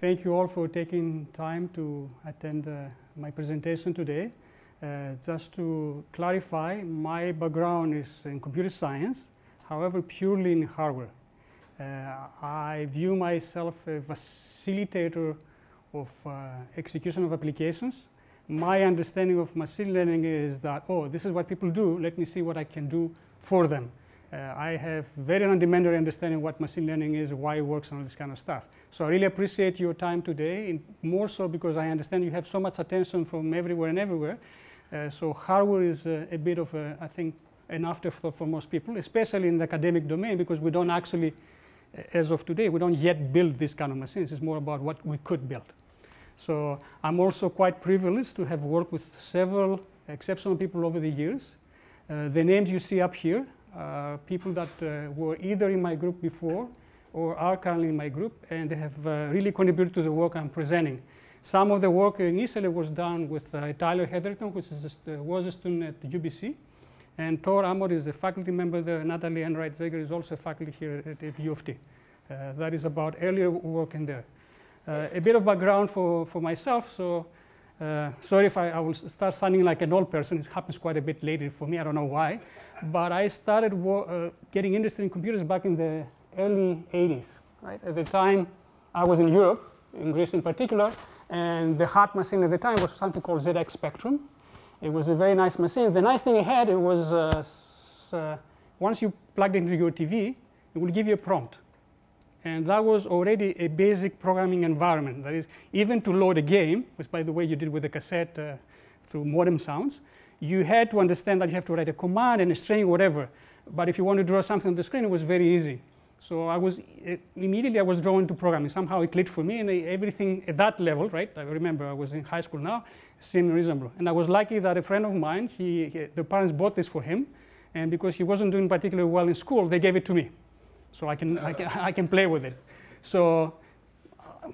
thank you all for taking time to attend uh, my presentation today. Uh, just to clarify, my background is in computer science, however, purely in hardware. Uh, I view myself a facilitator of uh, execution of applications. My understanding of machine learning is that, oh, this is what people do, let me see what I can do for them. Uh, I have very rudimentary understanding what machine learning is, why it works, and all this kind of stuff. So I really appreciate your time today, more so because I understand you have so much attention from everywhere and everywhere. Uh, so hardware is uh, a bit of, a, I think, an afterthought for most people, especially in the academic domain, because we don't actually, uh, as of today, we don't yet build this kind of machines. It's more about what we could build. So I'm also quite privileged to have worked with several exceptional people over the years. Uh, the names you see up here people that uh, were either in my group before or are currently in my group, and they have uh, really contributed to the work I'm presenting. Some of the work initially was done with uh, Tayler Hetherington, a, was a student at UBC, and Tor Aamodt is a faculty member there. Natalie Enright Jerger is also a faculty here at, at U of T. Uh, that is about earlier work in there. Uh, a bit of background for, for myself. So uh, sorry if I, I, will start sounding like an old person. It happens quite a bit later for me. I don't know why. But I started uh, getting interested in computers back in the early 80s. Right? At the time, I was in Europe, in Greece in particular, and the hot machine at the time was something called ZX Spectrum. It was a very nice machine. The nice thing it had, it was uh, uh, once you plugged it into your TV, it would give you a prompt. And that was already a basic programming environment. That is, even to load a game, which by the way you did with a cassette uh, through modem sounds, you had to understand that you have to write a command and a string, whatever. But if you want to draw something on the screen, it was very easy. So I was, uh, immediately I was drawn to programming. Somehow it clicked for me and everything at that level, right? I remember I was in high school now, seemed reasonable. And I was lucky that a friend of mine, he, he, the parents bought this for him. And because he wasn't doing particularly well in school, they gave it to me so I can, I can, I can play with it. So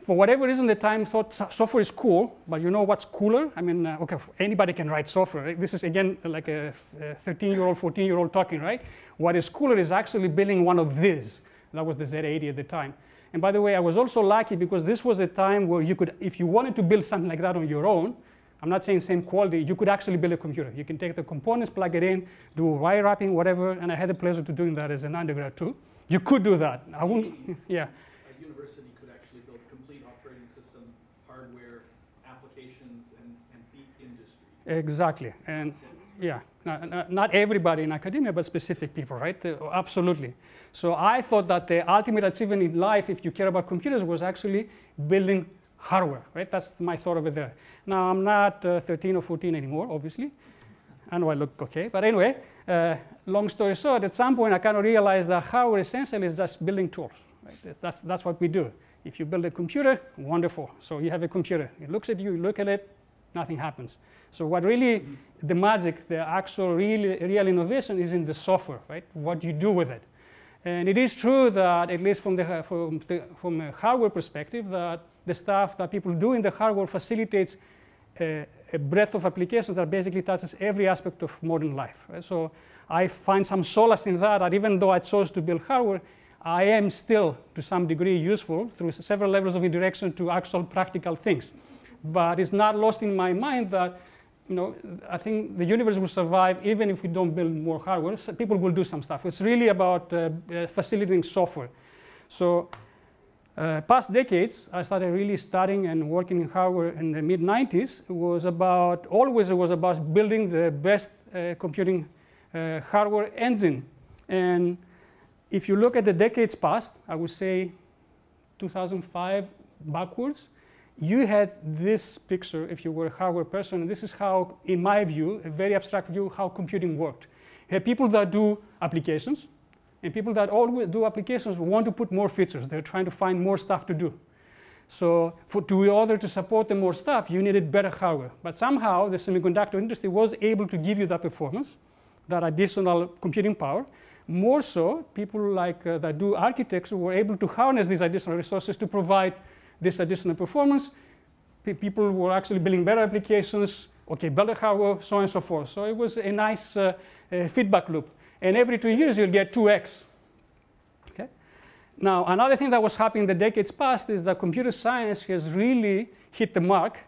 for whatever reason, the time thought software is cool, but you know what's cooler? I mean, uh, okay, anybody can write software. This is, again, like a 13-year-old, 14-year-old talking, right? What is cooler is actually building one of these. That was the Z80 at the time. And by the way, I was also lucky because this was a time where you could, if you wanted to build something like that on your own, I'm not saying same quality, you could actually build a computer. You can take the components, plug it in, do wire wrapping, whatever, and I had the pleasure to doing that as an undergrad too. You could do that. I wouldn't, yeah. A university could actually build complete operating system, hardware, applications, and, and beat industry. Exactly. And yeah, not, not, everybody in academia, but specific people, right? Uh, absolutely. So I thought that the ultimate achievement in life, if you care about computers, was actually building hardware, right? That's my thought over there. Now, I'm not uh, 13 or 14 anymore, obviously. I know I look okay. But anyway, uh, long story short, at some point I kind of realized that hardware essentially is just building tools. Right? That's, that's what we do. If you build a computer, wonderful. So you have a computer. It looks at you, you look at it, nothing happens. So what really, the magic, the actual real, real innovation is in the software, right? What you do with it. And it is true that, at least from, the, from, the, from a hardware perspective, that the stuff that people do in the hardware facilitates uh, a breadth of applications that basically touches every aspect of modern life. Right? So I find some solace in that, that even though I chose to build hardware, I am still, to some degree, useful through several levels of interaction to actual practical things. But it's not lost in my mind that you know, I think the universe will survive even if we don't build more hardware. So people will do some stuff. It's really about uh, uh, facilitating software. So uh, past decades, I started really studying and working in hardware in the mid 90s. It was about, always it was about building the best uh, computing uh, hardware engine. And if you look at the decades past, I would say 2005 backwards, you had this picture if you were a hardware person. This is how, in my view, a very abstract view, how computing worked. You had people that do applications, and people that always do applications want to put more features. They're trying to find more stuff to do. So for, to order to support the more stuff, you needed better hardware. But somehow the semiconductor industry was able to give you that performance, that additional computing power. More so, people like uh, that do architecture were able to harness these additional resources to provide this additional performance. P people were actually building better applications, okay, better hardware, so on and so forth. So it was a nice uh, uh, feedback loop and every two years you'll get 2x. Okay? Now, another thing that was happening in the decades past is that computer science has really hit the mark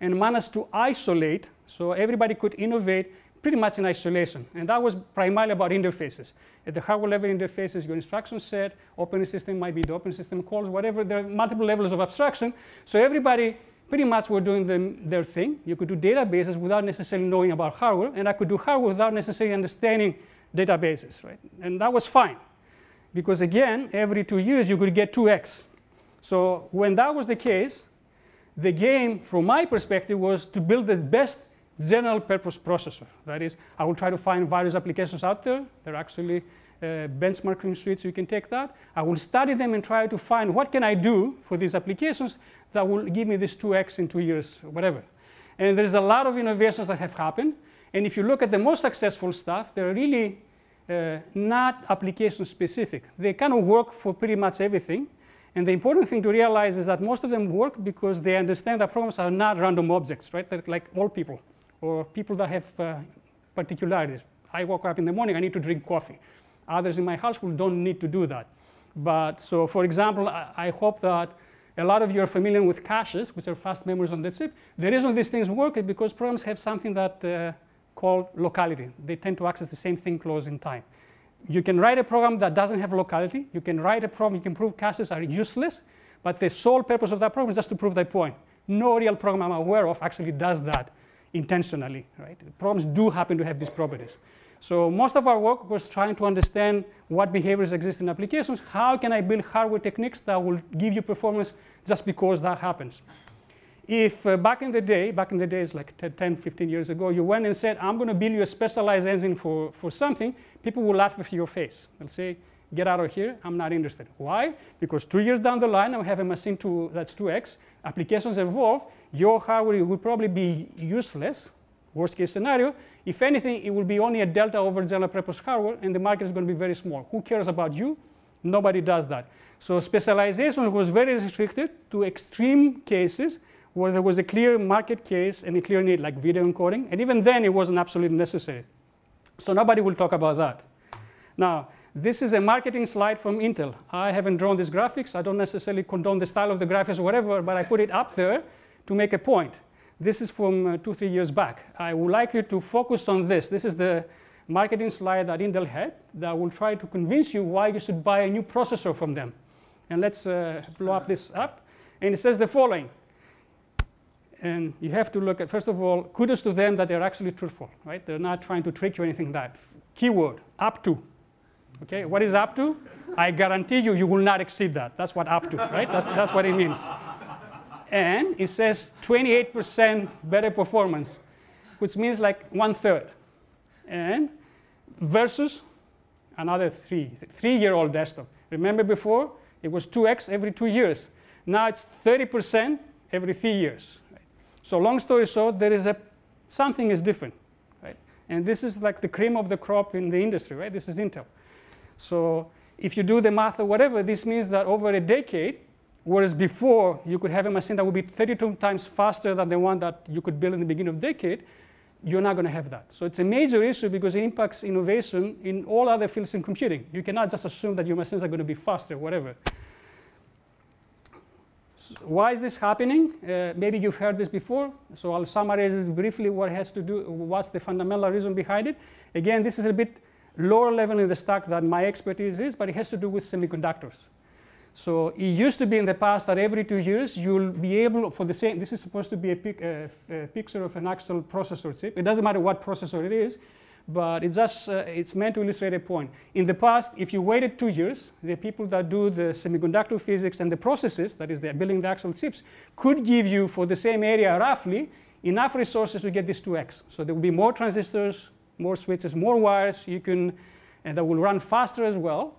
and managed to isolate, so everybody could innovate pretty much in isolation. And that was primarily about interfaces. At the hardware level interfaces, your instruction set, operating system might be the operating system calls, whatever, there are multiple levels of abstraction. So everybody pretty much were doing them, their thing. You could do databases without necessarily knowing about hardware, and I could do hardware without necessarily understanding databases, right? And that was fine, because again, every two years you could get 2x. So when that was the case, the game, from my perspective, was to build the best general purpose processor. That is, I will try to find various applications out there. There are actually uh, benchmarking suites, you can take that. I will study them and try to find what can I do for these applications that will give me this 2x in two years, whatever. And there's a lot of innovations that have happened. And if you look at the most successful stuff, they're really uh, not application specific. They kind of work for pretty much everything. And the important thing to realize is that most of them work because they understand that programs are not random objects, right? They're like all people or people that have uh, particularities. I woke up in the morning, I need to drink coffee. Others in my household don't need to do that. But so, for example, I, I hope that a lot of you are familiar with caches, which are fast memories on the chip. The reason these things work is because programs have something that uh, called locality. They tend to access the same thing close in time. You can write a program that doesn't have locality. You can write a program, you can prove caches are useless, but the sole purpose of that program is just to prove that point. No real program I'm aware of actually does that intentionally, right? Programs do happen to have these properties. So most of our work was trying to understand what behaviors exist in applications. How can I build hardware techniques that will give you performance just because that happens? If uh, back in the day, back in the days like 10, 15 years ago, you went and said, I'm going to build you a specialized engine for, for something, people will laugh in your face. They'll say, get out of here, I'm not interested. Why? Because two years down the line, I have a machine to, that's 2x, applications evolve, your hardware will probably be useless, worst case scenario. If anything, it will be only a delta over general purpose hardware, and the market is going to be very small. Who cares about you? Nobody does that. So specialization was very restricted to extreme cases where there was a clear market case and a clear need, like video encoding. And even then, it wasn't absolutely necessary. So nobody will talk about that. Now, this is a marketing slide from Intel. I haven't drawn these graphics. I don't necessarily condone the style of the graphics or whatever, but I put it up there to make a point. This is from uh, two, three years back. I would like you to focus on this. This is the marketing slide that Intel had that will try to convince you why you should buy a new processor from them. And let's uh, blow up this up. And it says the following. And you have to look at, first of all, kudos to them that they're actually truthful, right? They're not trying to trick you or anything like that. Keyword, up to. Okay, what is up to? I guarantee you, you will not exceed that. That's what up to, right? That's, that's what it means. And it says 28% better performance, which means like one third. And versus another three, three-year-old desktop. Remember before, it was 2x every two years. Now it's 30% every three years. So long story short, there is a, something is different. Right? And this is like the cream of the crop in the industry, right? This is Intel. So if you do the math or whatever, this means that over a decade, whereas before you could have a machine that would be 32 times faster than the one that you could build in the beginning of the decade, you're not going to have that. So it's a major issue because it impacts innovation in all other fields in computing. You cannot just assume that your machines are going to be faster, whatever. Why is this happening? Uh, maybe you've heard this before, so I'll summarize it briefly what has to do, what's the fundamental reason behind it. Again, this is a bit lower level in the stack than my expertise is, but it has to do with semiconductors. So it used to be in the past that every two years you'll be able, for the same, this is supposed to be a, pic, uh, a picture of an actual processor chip. It doesn't matter what processor it is, but it's just, uh, it's meant to illustrate a point. In the past, if you waited two years, the people that do the semiconductor physics and the processes, that is, they're building the actual chips, could give you for the same area roughly enough resources to get this 2x. So there will be more transistors, more switches, more wires. You can, and that will run faster as well.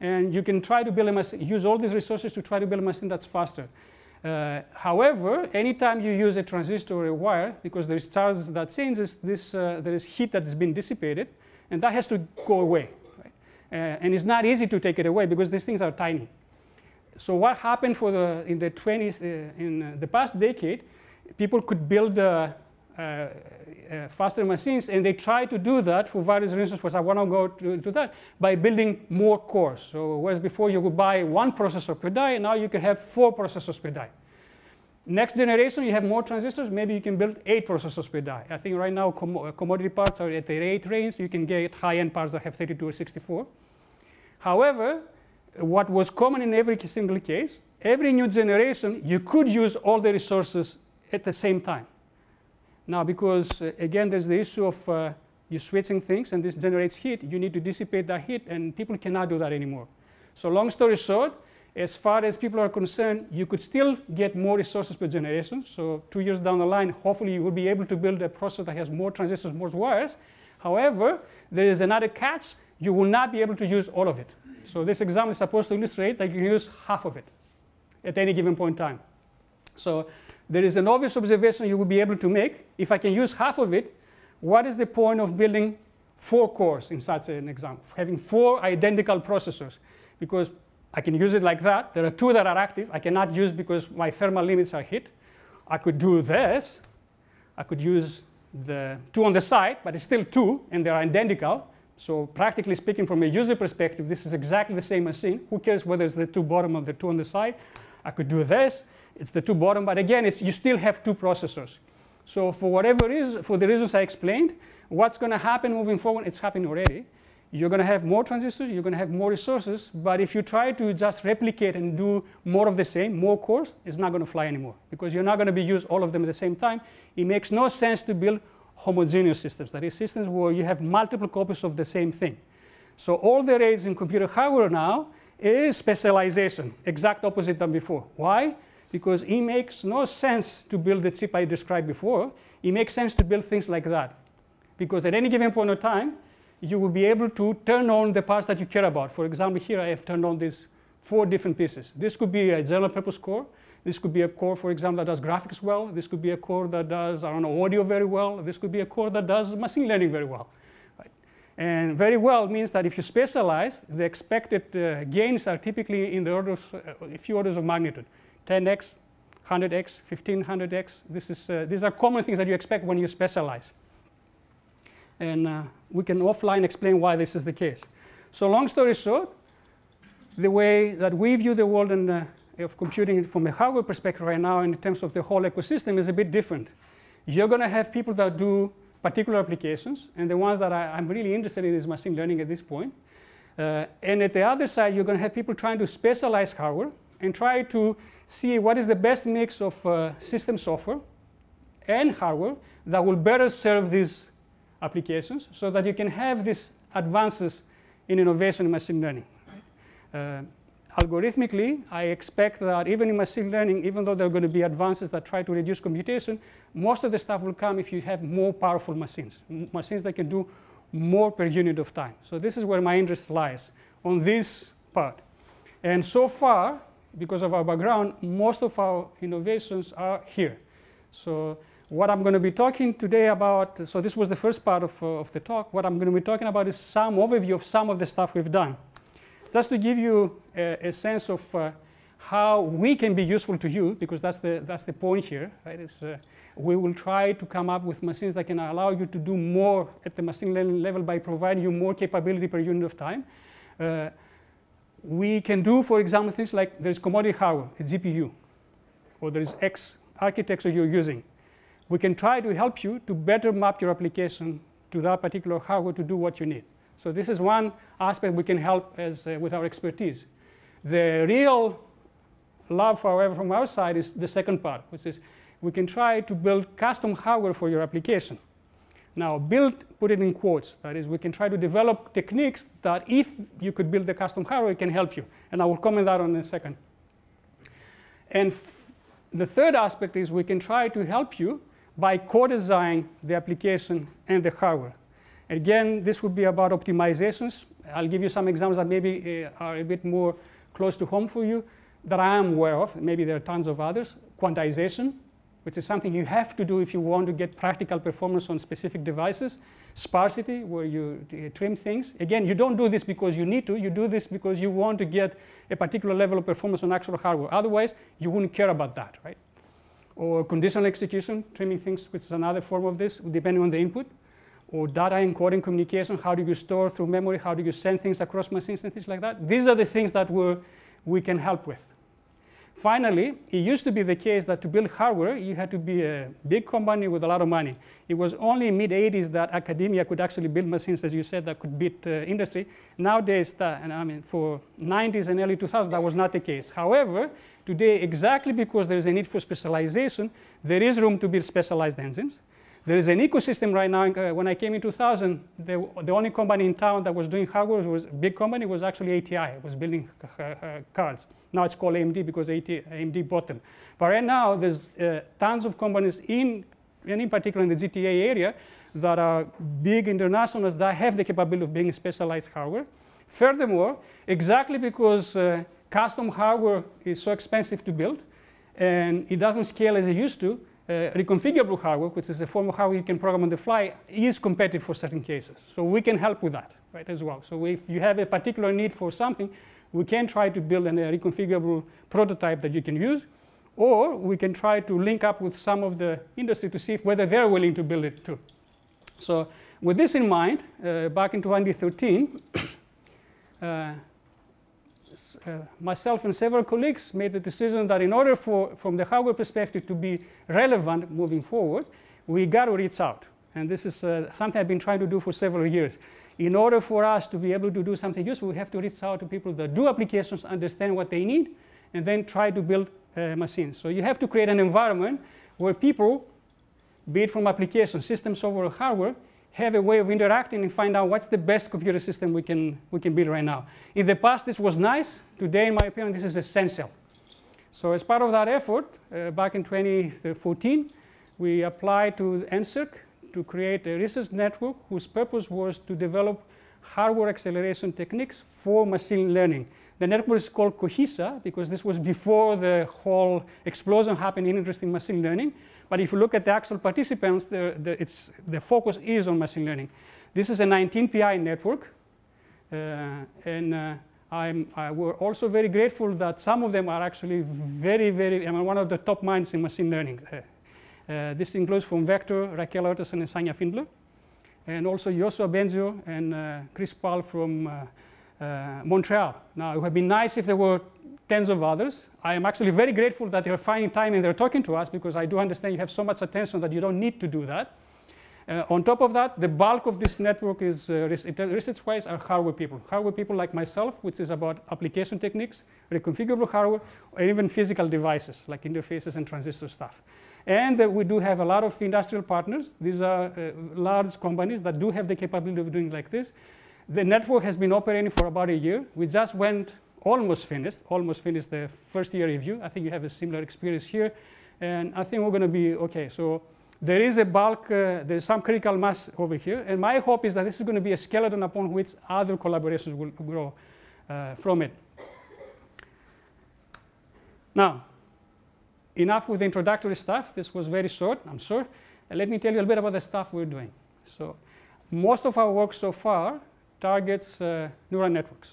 And you can try to build a machine, use all these resources to try to build a machine that's faster. Uh, however, anytime you use a transistor or a wire, because there is charge that changes, this, uh, there is heat that has been dissipated, and that has to go away. Right? Uh, and it's not easy to take it away because these things are tiny. So what happened for the, in the 20s, uh, in uh, the past decade, people could build uh, faster machines, and they try to do that for various reasons, which I want to go to, to, that, by building more cores. So whereas before you would buy one processor per die, now you can have four processors per die. Next generation, you have more transistors, maybe you can build eight processors per die. I think right now com uh, commodity parts are at the eight range. You can get high-end parts that have 32 or 64. However, what was common in every single case, every new generation, you could use all the resources at the same time. Now, because uh, again, there's the issue of uh, you switching things and this generates heat, you need to dissipate that heat and people cannot do that anymore. So long story short, as far as people are concerned, you could still get more resources per generation. So two years down the line, hopefully you will be able to build a processor that has more transistors, more wires. However, there is another catch. You will not be able to use all of it. So this example is supposed to illustrate that you can use half of it at any given point in time. So there is an obvious observation you will be able to make. If I can use half of it, what is the point of building four cores in such an example, having four identical processors? Because I can use it like that. There are two that are active. I cannot use because my thermal limits are hit. I could do this. I could use the two on the side, but it's still two, and they're identical. So practically speaking, from a user perspective, this is exactly the same machine. Who cares whether it's the two bottom or the two on the side? I could do this. It's the two bottom, but again, it's, you still have two processors. So for whatever is, for the reasons I explained, what's going to happen moving forward, it's happening already. You're going to have more transistors, you're going to have more resources, but if you try to just replicate and do more of the same, more cores, it's not going to fly anymore because you're not going to be use all of them at the same time. It makes no sense to build homogeneous systems, that is systems where you have multiple copies of the same thing. So all the rage in computer hardware now is specialization, exact opposite than before. Why? Because it makes no sense to build the chip I described before. It makes sense to build things like that. Because at any given point of time, you will be able to turn on the parts that you care about. For example, here I have turned on these four different pieces. This could be a general purpose core. This could be a core, for example, that does graphics well. This could be a core that does, I don't know, audio very well. This could be a core that does machine learning very well. Right? And very well means that if you specialize, the expected uh, gains are typically in the order of uh, a few orders of magnitude. 10x, 100x, 1500x. This is, uh, these are common things that you expect when you specialize. And uh, we can offline explain why this is the case. So long story short, the way that we view the world in, uh, of computing from a hardware perspective right now in terms of the whole ecosystem is a bit different. You're going to have people that do particular applications, and the ones that I, am really interested in is machine learning at this point. Uh, and at the other side, you're going to have people trying to specialize hardware and try to see what is the best mix of uh, system software and hardware that will better serve these applications so that you can have these advances in innovation in machine learning. Uh, algorithmically, I expect that even in machine learning, even though there are going to be advances that try to reduce computation, most of the stuff will come if you have more powerful machines, machines that can do more per unit of time. So this is where my interest lies, on this part. And so far, because of our background, most of our innovations are here. So what I'm going to be talking today about, so this was the first part of, uh, of the talk. What I'm going to be talking about is some overview of some of the stuff we've done. Just to give you a, a sense of uh, how we can be useful to you, because that's the, that's the point here, right? Uh, we will try to come up with machines that can allow you to do more at the machine learning level by providing you more capability per unit of time. We can do, for example, things like there's commodity hardware, a GPU, or there's X architecture you're using. We can try to help you to better map your application to that particular hardware to do what you need. So this is one aspect we can help as, uh, with our expertise. The real love, however, from our side is the second part, which is we can try to build custom hardware for your application. Now, build, put it in quotes. That is, we can try to develop techniques that if you could build the custom hardware, it can help you. And I will comment that on in a second. And the third aspect is we can try to help you by co-design the application and the hardware. Again, this would be about optimizations. I'll give you some examples that maybe uh, are a bit more close to home for you that I am aware of. Maybe there are tons of others. Quantization, which is something you have to do if you want to get practical performance on specific devices. Sparsity, where you trim things. Again, you don't do this because you need to. You do this because you want to get a particular level of performance on actual hardware. Otherwise, you wouldn't care about that, right? or conditional execution, trimming things, which is another form of this, depending on the input, or data encoding communication, how do you store through memory, how do you send things across machines and things like that. These are the things that we we can help with. Finally, it used to be the case that to build hardware, you had to be a big company with a lot of money. It was only in mid-80s that academia could actually build machines, as you said, that could beat uh, industry. Nowadays, that, and I mean, for 90s and early 2000s, that was not the case. However, today, exactly because there is a need for specialization, there is room to build specialized engines. There is an ecosystem right now. Uh, when I came in 2000, the, the only company in town that was doing hardware was a big company was actually ATI. It was building uh, uh, cards. Now it's called AMD because AT, AMD bought them. But right now, there's tons of companies in, and in particular in the GTA area, that are big internationals that have the capability of being specialized hardware. Furthermore, exactly because uh, custom hardware is so expensive to build, and it doesn't scale as it used to, reconfigurable hardware, which is a form of how you can program on the fly, is competitive for certain cases. So we can help with that, right, as well. So if you have a particular need for something, we can try to build a reconfigurable prototype that you can use, or we can try to link up with some of the industry to see whether they're willing to build it too. So with this in mind, uh, back in 2013, uh, uh, myself and several colleagues made the decision that in order for, from the hardware perspective to be relevant moving forward, we got to reach out. And this is uh, something I've been trying to do for several years. In order for us to be able to do something useful, we have to reach out to people that do applications, understand what they need, and then try to build uh, machines. So you have to create an environment where people, be it from application, system, software, or hardware, have a way of interacting and find out what's the best computer system we can, we can build right now. In the past, this was nice. Today, in my opinion, this is essential. So as part of that effort, uh, back in 2014, we applied to NSERC to create a research network whose purpose was to develop hardware acceleration techniques for machine learning. The network is called COHESA because this was before the whole explosion happened in interest in machine learning. But if you look at the actual participants, the, the, the focus is on machine learning. This is a 19 PI network. Uh, and uh, I'm, I, we're also very grateful that some of them are actually very, very, I mean, one of the top minds in machine learning. Uh, uh this includes from Vector, Raquel Urtasun and Sanja Fidler, and also Yoshua Bengio and uh, Chris Pal from uh, Montreal. Now, it would have been nice if there were tens of others. I am actually very grateful that they're finding time and they're talking to us because I do understand you have so much attention that you don't need to do that. Uh, on top of that, the bulk of this network is uh, research-wise are hardware people. Hardware people like myself, which is about application techniques, reconfigurable hardware, or even physical devices like interfaces and transistor stuff. And uh, we do have a lot of industrial partners. These are uh, large companies that do have the capability of doing like this. The network has been operating for about a year. We just went almost finished, almost finished the first year review. I think you have a similar experience here. And I think we're going to be okay. So there is a bulk, uh, there's some critical mass over here. And my hope is that this is going to be a skeleton upon which other collaborations will grow uh, from it. Now, enough with the introductory stuff. This was very short, I'm sure. Let me tell you a bit about the stuff we're doing. So most of our work so far targets uh, neural networks.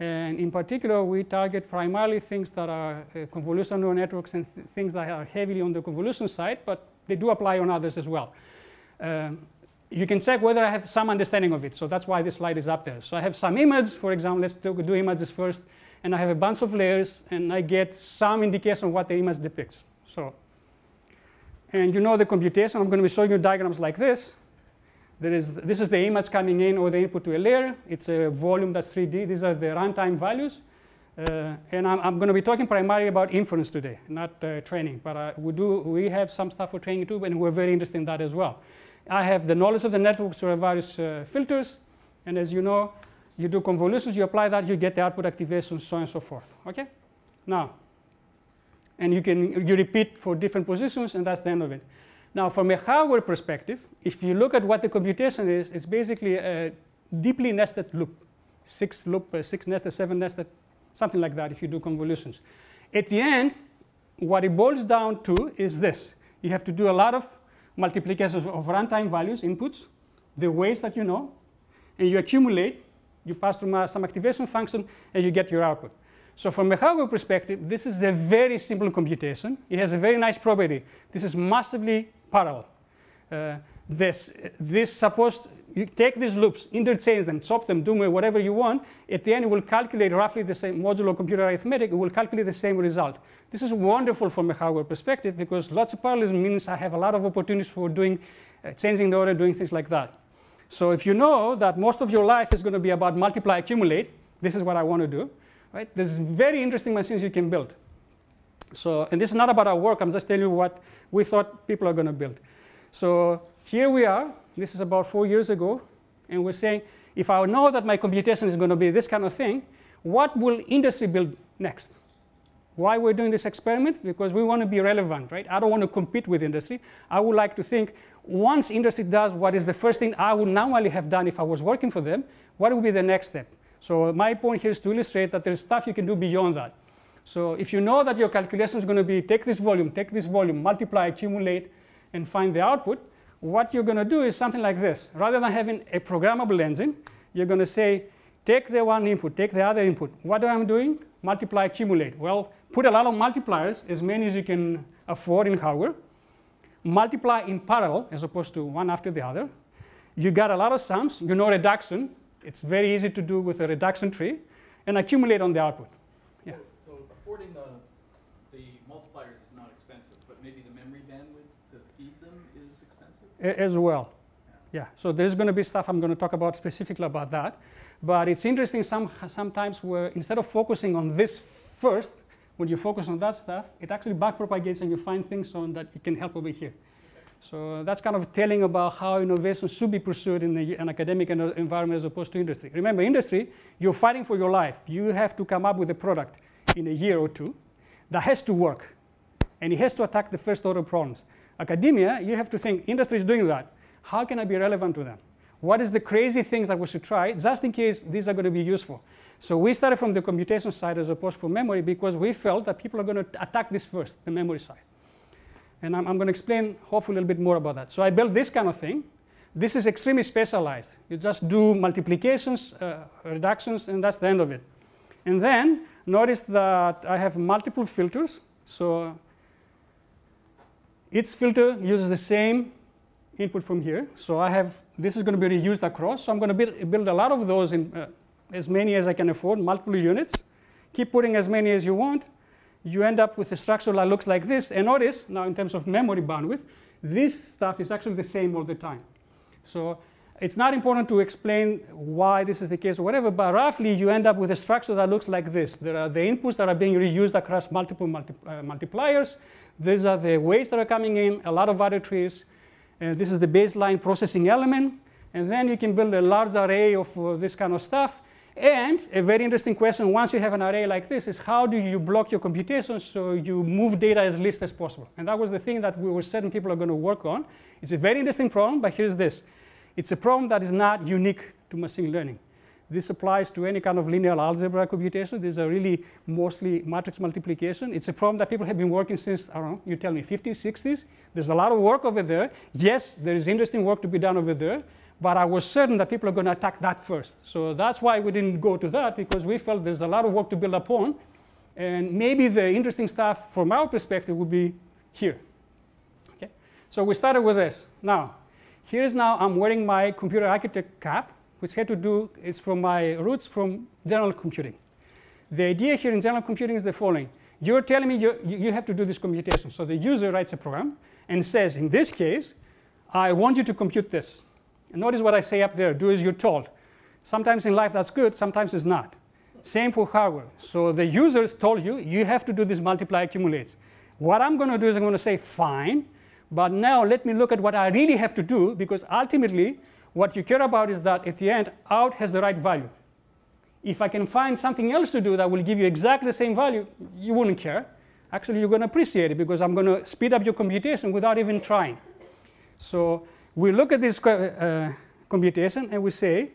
And in particular, we target primarily things that are uh, convolutional neural networks and th things that are heavily on the convolution side, but they do apply on others as well. Um, you can check whether I have some understanding of it. So that's why this slide is up there. So I have some images, for example, let's do, do images first. And I have a bunch of layers, and I get some indication of what the image depicts. So, and you know the computation. I'm going to be showing you diagrams like this. There is, this is the image coming in or the input to a layer. It's a volume that's 3D. These are the runtime values. Uh, and I'm, I'm going to be talking primarily about inference today, not uh, training. But uh, we, do, we have some stuff for training too, and we're very interested in that as well. I have the knowledge of the network through various uh, filters. And as you know, you do convolutions, you apply that, you get the output activation, so on and so forth. Okay? Now, and you can you repeat for different positions, and that's the end of it. Now, from a hardware perspective, if you look at what the computation is, it's basically a deeply nested loop, six loop, uh, six nested, seven nested, something like that if you do convolutions. At the end, what it boils down to is this. You have to do a lot of multiplications of runtime values, inputs, the ways that you know, and you accumulate, you pass through some activation function, and you get your output. So from a hardware perspective, this is a very simple computation. It has a very nice property. This is massively parallel. Uh, this, this supposed, you take these loops, interchange them, chop them, do whatever you want. At the end, it will calculate roughly the same modulo computer arithmetic. It will calculate the same result. This is wonderful from a hardware perspective because lots of parallelism means I have a lot of opportunities for doing, uh, changing the order, doing things like that. So if you know that most of your life is going to be about multiply, accumulate, this is what I want to do. Right? There's very interesting machines you can build. So, and this is not about our work. I'm just telling you what we thought people are going to build. So here we are. This is about four years ago. And we're saying, if I know that my computation is going to be this kind of thing, what will industry build next? Why we're doing this experiment? Because we want to be relevant, right? I don't want to compete with industry. I would like to think once industry does what is the first thing I would normally have done if I was working for them, what would be the next step? So my point here is to illustrate that there's stuff you can do beyond that. So if you know that your calculation is going to be take this volume, take this volume, multiply, accumulate, and find the output, what you're going to do is something like this. Rather than having a programmable engine, you're going to say, take the one input, take the other input. What am I doing? Multiply, accumulate. Well, put a lot of multipliers, as many as you can afford in hardware. Multiply in parallel, as opposed to one after the other. You got a lot of sums. You know reduction. It's very easy to do with a reduction tree and accumulate on the output. Yeah. So, so affording the, the multipliers is not expensive, but maybe the memory bandwidth to feed them is expensive? As well. Yeah. yeah. So there's going to be stuff I'm going to talk about specifically about that. But it's interesting some, sometimes where instead of focusing on this first, when you focus on that stuff, it actually backpropagates and you find things on that it can help over here. So that's kind of telling about how innovation should be pursued in the, an academic uh, environment as opposed to industry. Remember, industry, you're fighting for your life. You have to come up with a product in a year or two that has to work, and it has to attack the first order problems. Academia, you have to think, industry is doing that. How can I be relevant to them? What is the crazy things that we should try, just in case these are going to be useful? So we started from the computation side as opposed from memory because we felt that people are going to attack this first, the memory side. And I'm, I'm going to explain hopefully a little bit more about that. So I built this kind of thing. This is extremely specialized. You just do multiplications, uh, reductions, and that's the end of it. And then notice that I have multiple filters. So each filter uses the same input from here. So I have, this is going to be reused across. So I'm going to build, a lot of those in uh, as many as I can afford, multiple units. Keep putting as many as you want you end up with a structure that looks like this. And notice, now in terms of memory bandwidth, this stuff is actually the same all the time. So it's not important to explain why this is the case or whatever, but roughly you end up with a structure that looks like this. There are the inputs that are being reused across multiple multi uh, multipliers. These are the weights that are coming in, a lot of adder trees. And this is the baseline processing element. And then you can build a large array of uh, this kind of stuff. And a very interesting question once you have an array like this is how do you block your computation so you move data as least as possible? And that was the thing that we were certain people are going to work on. It's a very interesting problem, but here's this. It's a problem that is not unique to machine learning. This applies to any kind of linear algebra computation. These are really mostly matrix multiplication. It's a problem that people have been working since, I don't know, you tell me, 50s, 60s. There's a lot of work over there. Yes, there is interesting work to be done over there, but I was certain that people are going to attack that first. So that's why we didn't go to that, because we felt there's a lot of work to build upon. And maybe the interesting stuff from our perspective would be here. Okay? So we started with this. Now, here's now I'm wearing my computer architect cap, which had to do, it's from my roots from general computing. The idea here in general computing is the following. You're telling me you, you have to do this computation. So the user writes a program and says, in this case, I want you to compute this. And notice what I say up there, do as you're told. Sometimes in life that's good, sometimes it's not. Same for hardware. So the users told you, you have to do this multiply accumulates. What I'm going to do is I'm going to say, fine, but now let me look at what I really have to do, because ultimately, what you care about is that at the end, out has the right value. If I can find something else to do that will give you exactly the same value, you wouldn't care. Actually, you're going to appreciate it, because I'm going to speed up your computation without even trying. So we look at this uh, computation and we say,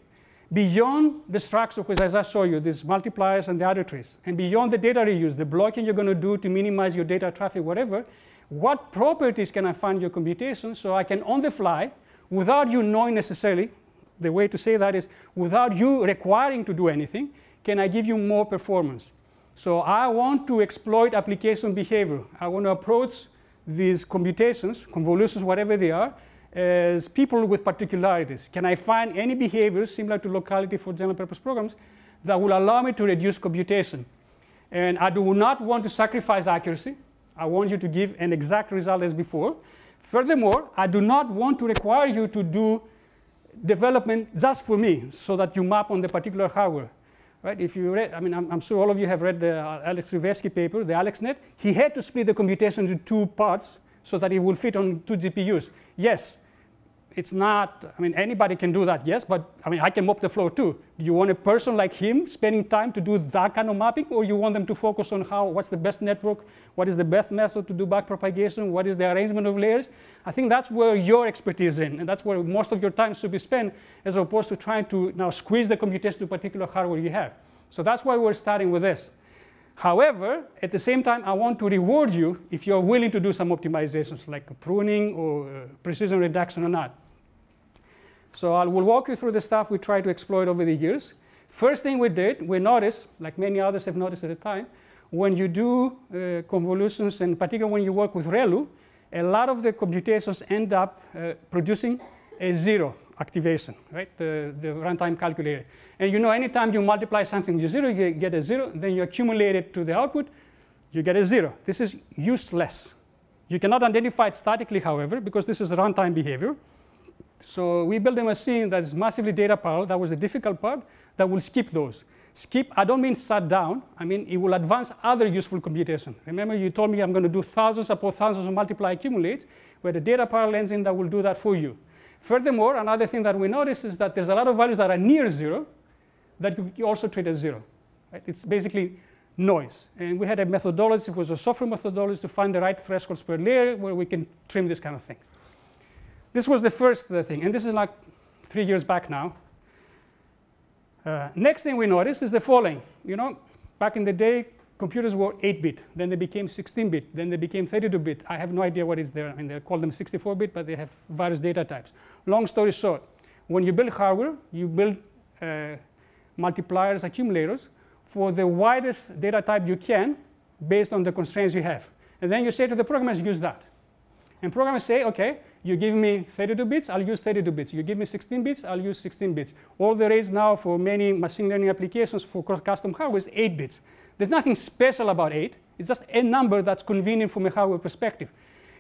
beyond the structure, which as I show you, these multipliers and the adder trees, and beyond the data reuse, the blocking you're going to do to minimize your data traffic, whatever, what properties can I find your computation so I can, on the fly, without you knowing necessarily, the way to say that is, without you requiring to do anything, can I give you more performance? So I want to exploit application behavior. I want to approach these computations, convolutions, whatever they are, as people with particularities. Can I find any behaviors similar to locality for general purpose programs that will allow me to reduce computation? And I do not want to sacrifice accuracy. I want you to give an exact result as before. Furthermore, I do not want to require you to do development just for me so that you map on the particular hardware. Right? If you read, I mean, I'm, I'm sure all of you have read the uh, Alex Krizhevsky paper, the AlexNet. He had to split the computation into two parts so that it will fit on two GPUs. Yes, it's not, I mean, anybody can do that, yes, but I mean, I can mop the floor too. Do you want a person like him spending time to do that kind of mapping, or you want them to focus on how, what's the best network, what is the best method to do backpropagation, what is the arrangement of layers? I think that's where your expertise is in, and that's where most of your time should be spent, as opposed to trying to now squeeze the computation to particular hardware you have. So that's why we're starting with this. However, at the same time, I want to reward you if you're willing to do some optimizations like pruning or uh, precision reduction or not. So I will walk you through the stuff we tried to exploit over the years. First thing we did, we noticed, like many others have noticed at the time, when you do uh, convolutions, and particularly when you work with ReLU, a lot of the computations end up uh, producing a zero activation, right? The, the runtime calculator. And you know, anytime you multiply something with zero, you get a zero, then you accumulate it to the output, you get a zero. This is useless. You cannot identify it statically, however, because this is runtime behavior. So we built a machine that is massively data parallel. That was the difficult part that will skip those. Skip, I don't mean shut down. I mean, it will advance other useful computation. Remember, you told me I'm going to do thousands upon thousands of multiply accumulates, where the data parallel engine that will do that for you. Furthermore, another thing that we notice is that there's a lot of values that are near zero that you also treat as zero. Right? It's basically noise. And we had a methodology, it was a software methodology to find the right thresholds per layer where we can trim this kind of thing. This was the first thing, and this is like three years back now. Uh, next thing we noticed is the following. You know, back in the day, computers were 8-bit, then they became 16-bit, then they became 32-bit. I have no idea what is there. I mean, they call them 64-bit, but they have various data types. Long story short, when you build hardware, you build uh, multipliers, accumulators, for the widest data type you can based on the constraints you have. And then you say to the programmers, use that. And programmers say, okay, you give me 32 bits, I'll use 32 bits. You give me 16 bits, I'll use 16 bits. All there is now for many machine learning applications for custom hardware is 8 bits. There's nothing special about 8. It's just a number that's convenient from a hardware perspective.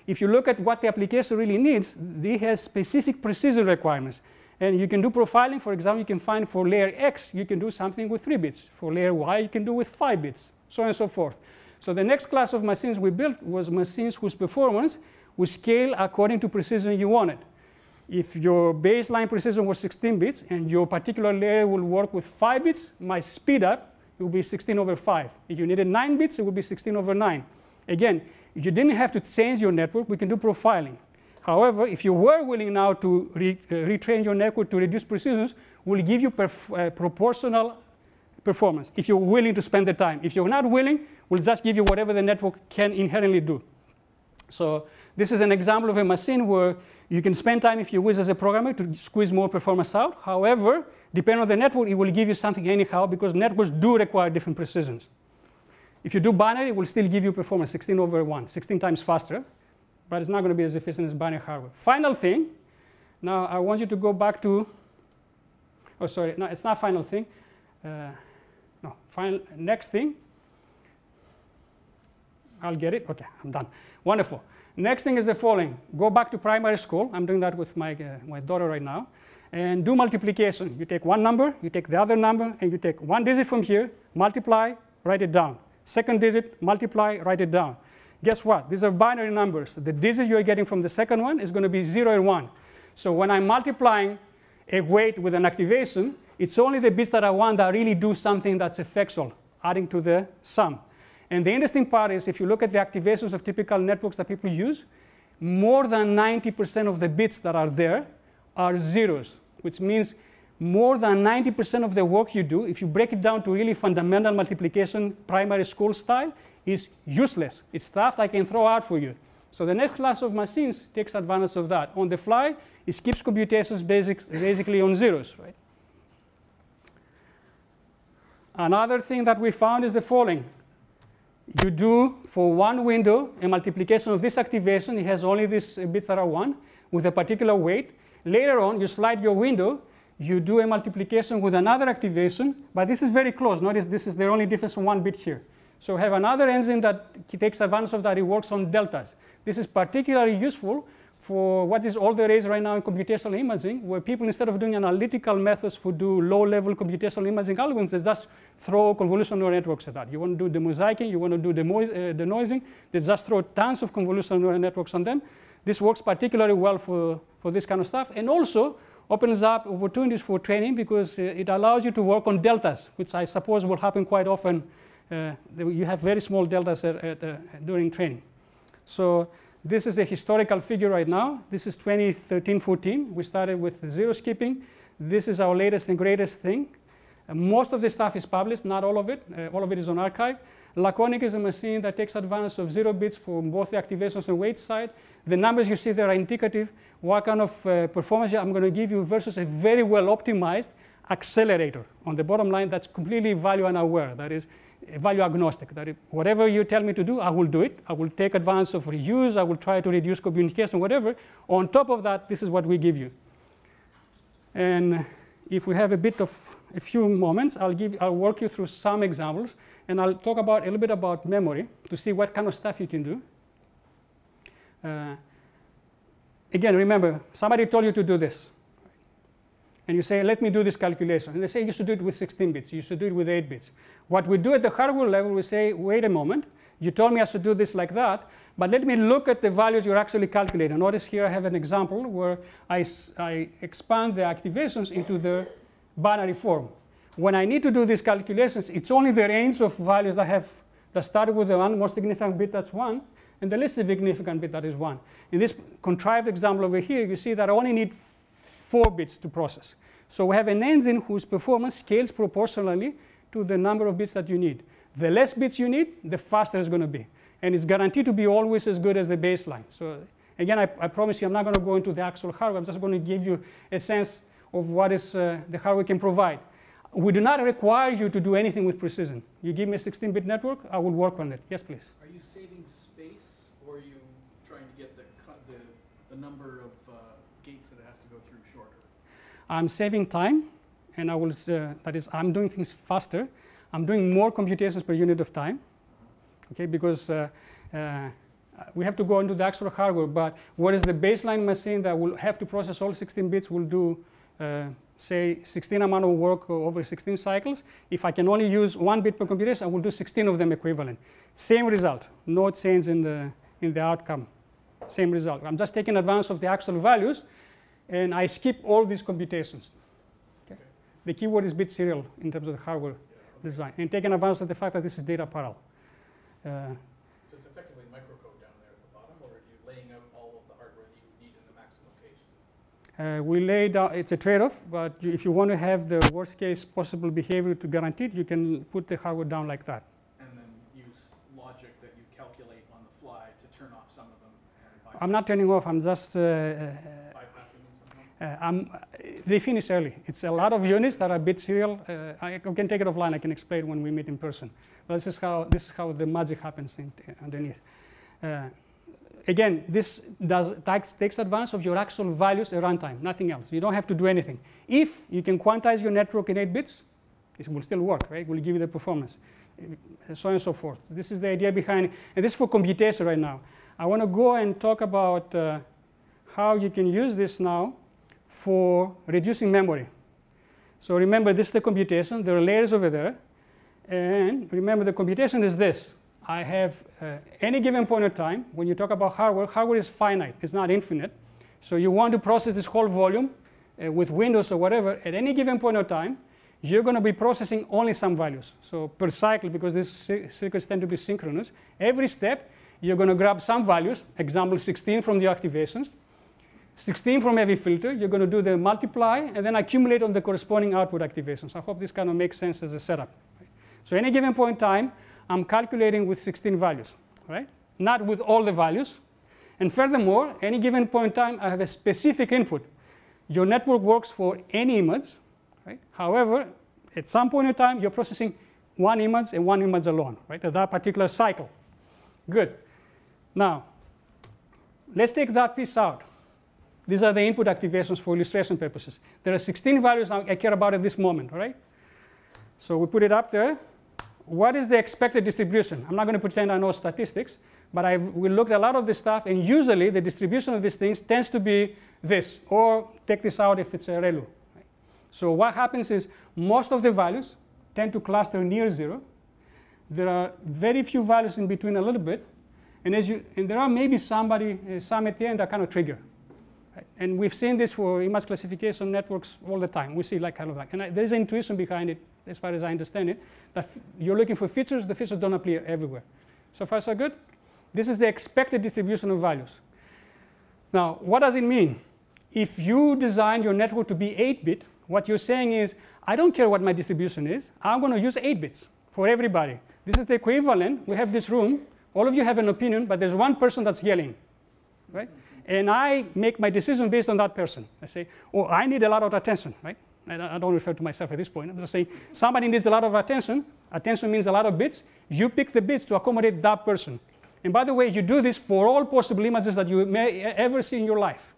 If you look at what the application really needs, it has specific precision requirements. And you can do profiling, for example, you can find for layer X, you can do something with 3 bits. For layer Y, you can do with 5 bits, so on and so forth. So the next class of machines we built was machines whose performance we scale according to precision you wanted. If your baseline precision was 16 bits and your particular layer will work with 5 bits, my speed up will be 16 over 5. If you needed 9 bits, it would be 16 over 9. Again, if you didn't have to change your network, we can do profiling. However, if you were willing now to re, uh, retrain your network to reduce precisions, we'll give you uh, proportional performance if you're willing to spend the time. If you're not willing, we'll just give you whatever the network can inherently do. So this is an example of a machine where you can spend time if you wish as a programmer to squeeze more performance out. However, depending on the network, it will give you something anyhow because networks do require different precisions. If you do binary, it will still give you performance 16 over 1, 16 times faster, but it's not going to be as efficient as binary hardware. Final thing, now I want you to go back to, oh sorry, no, it's not final thing. Uh, no, final, next thing. I'll get it, okay, I'm done. Wonderful. Next thing is the following. Go back to primary school. I'm doing that with my, uh, my daughter right now. And do multiplication. You take one number, you take the other number, and you take one digit from here, multiply, write it down. Second digit, multiply, write it down. Guess what? These are binary numbers. The digit you're getting from the second one is going to be 0 and 1. So when I'm multiplying a weight with an activation, it's only the bits that I want that really do something that's effectual, adding to the sum. And the interesting part is if you look at the activations of typical networks that people use, more than 90% of the bits that are there are zeros, which means more than 90% of the work you do, if you break it down to really fundamental multiplication, primary school style, is useless. It's stuff I can throw out for you. So the next class of machines takes advantage of that. On the fly, it skips computations basic, basically on zeros, right? Another thing that we found is the following. You do for one window a multiplication of this activation. It has only these uh, bits that are 1 with a particular weight. Later on, you slide your window, you do a multiplication with another activation, but this is very close. Notice this is the only difference from one bit here. So have another engine that takes advantage of that. It works on deltas. This is particularly useful for what is all the rage right now in computational imaging, where people, instead of doing analytical methods, would do low-level computational imaging algorithms, they just throw convolutional neural networks at that. You want to do the mosaicing, you want to do the, uh, the noising, they just throw tons of convolutional neural networks on them. This works particularly well for, for this kind of stuff, and also opens up opportunities for training because uh, it allows you to work on deltas, which I suppose will happen quite often. Uh, you have very small deltas at, at, uh, during training. So this is a historical figure right now. This is 2013-14. We started with zero skipping. This is our latest and greatest thing. Uh, most of the stuff is published, not all of it. Uh, all of it is on arXiv. Laconic is a machine that takes advantage of zero bits for both the activations and weight side. The numbers you see there are indicative what kind of uh, performance I'm going to give you versus a very well optimized accelerator. On the bottom line, that's completely value unaware. That is, value agnostic, that whatever you tell me to do, I will do it. I will take advantage of reuse. I will try to reduce communication, whatever. On top of that, this is what we give you. And if we have a bit of a few moments, I'll, give, I'll walk you through some examples, and I'll talk about a little bit about memory to see what kind of stuff you can do. Uh, again, remember, somebody told you to do this and you say, let me do this calculation. And they say you should do it with 16 bits, you should do it with 8 bits. What we do at the hardware level, we say, wait a moment, you told me I should do this like that, but let me look at the values you're actually calculating. Notice here I have an example where I, I expand the activations into the binary form. When I need to do these calculations, it's only the range of values that have that started with the one most significant bit that's 1, and the least significant bit that is 1. In this contrived example over here, you see that I only need four bits to process. So we have an engine whose performance scales proportionally to the number of bits that you need. The less bits you need, the faster it's going to be. And it's guaranteed to be always as good as the baseline. So again, I, I promise you I'm not going to go into the actual hardware. I'm just going to give you a sense of what is, uh, the hardware can provide. We do not require you to do anything with precision. You give me a 16-bit network, I will work on it. Yes, please. Are you saving space, or are you trying to get the, the, the number of I'm saving time, and I will, uh, that is, I'm doing things faster. I'm doing more computations per unit of time, okay, because uh, uh, we have to go into the actual hardware, but what is the baseline machine that will have to process all 16 bits will do, uh, say, 16 amount of work over 16 cycles. If I can only use one bit per computation, I will do 16 of them equivalent. Same result, no change in the, in the outcome, same result. I'm just taking advantage of the actual values, and I skip all these computations. Okay? The keyword is bit serial in terms of the hardware yeah, design, and taking advantage of the fact that this is data parallel. Uh, so it's effectively microcode down there at the bottom, or are you laying out all of the hardware that you need in the maximum case? Uh, we lay down, it's a trade-off, but you, if you want to have the worst case possible behavior to guarantee it, you can put the hardware down like that. And then use logic that you calculate on the fly to turn off some of them. I'm not turning off, I'm just uh, uh uh, they finish early. It's a lot of units that are bit serial. Uh, I can take it offline. I can explain when we meet in person. But this is how, this is how the magic happens in, underneath. Uh, again, this does, takes, takes advantage of your actual values at runtime, nothing else. You don't have to do anything. If you can quantize your network in 8 bits, it will still work, right? It will give you the performance, so on and so forth. This is the idea behind. And this is for computation right now. I want to go and talk about uh, how you can use this now for reducing memory. So remember, this is the computation. There are layers over there. And remember, the computation is this. I have uh, any given point of time, when you talk about hardware, hardware is finite. It's not infinite. So you want to process this whole volume uh, with Windows or whatever. At any given point of time, you're going to be processing only some values. So per cycle, because these circuits tend to be synchronous, every step, you're going to grab some values, example 16 from the activations, 16 from every filter, you're going to do the multiply and then accumulate on the corresponding output activations. I hope this kind of makes sense as a setup. So any given point in time, I'm calculating with 16 values, right? Not with all the values. And furthermore, any given point in time, I have a specific input. Your network works for any image, right? However, at some point in time, you're processing one image and one image alone, right, at that particular cycle. Good. Now, let's take that piece out. These are the input activations for illustration purposes. There are 16 values I care about at this moment, all right? So we put it up there. What is the expected distribution? I'm not going to pretend I know statistics, but I've, we looked at a lot of this stuff, and usually the distribution of these things tends to be this, or take this out if it's a ReLU. Right? So what happens is most of the values tend to cluster near zero. There are very few values in between a little bit, and, as you, and there are maybe somebody, uh, some at the end that kind of trigger. Right? And we've seen this for image classification networks all the time. We see like kind of like, and I, there's an intuition behind it, as far as I understand it, that you're looking for features, the features don't appear everywhere. So far, so good? This is the expected distribution of values. Now, what does it mean? If you design your network to be 8-bit, what you're saying is, I don't care what my distribution is. I'm going to use 8 bits for everybody. This is the equivalent. We have this room. All of you have an opinion, but there's one person that's yelling, right? And I make my decision based on that person. I say, oh, I need a lot of attention, right? I don't refer to myself at this point. I'm just saying somebody needs a lot of attention. Attention means a lot of bits. You pick the bits to accommodate that person. And by the way, you do this for all possible images that you may ever see in your life.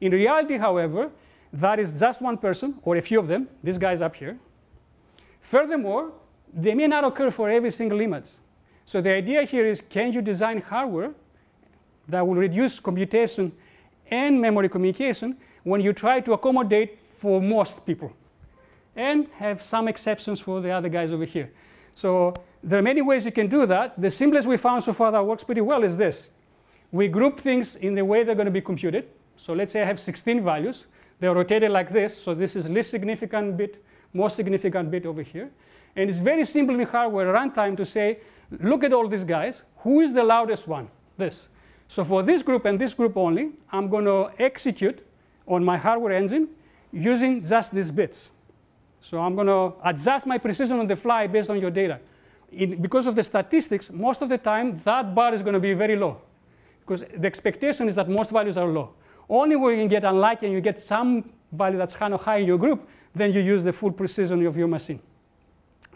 In reality, however, that is just one person or a few of them. This guy's up here. Furthermore, they may not occur for every single image. So the idea here is can you design hardware that will reduce computation and memory communication when you try to accommodate for most people and have some exceptions for the other guys over here. So there are many ways you can do that. The simplest we found so far that works pretty well is this. We group things in the way they're going to be computed. So let's say I have 16 values. They're rotated like this. So this is least significant bit, most significant bit over here. And it's very simple in hardware runtime to say, look at all these guys. Who is the loudest one? This. So for this group and this group only, I'm going to execute on my hardware engine using just these bits. So I'm going to adjust my precision on the fly based on your data. In, because of the statistics, most of the time that bar is going to be very low because the expectation is that most values are low. Only when you get unlucky and you get some value that's kind of high in your group, then you use the full precision of your machine.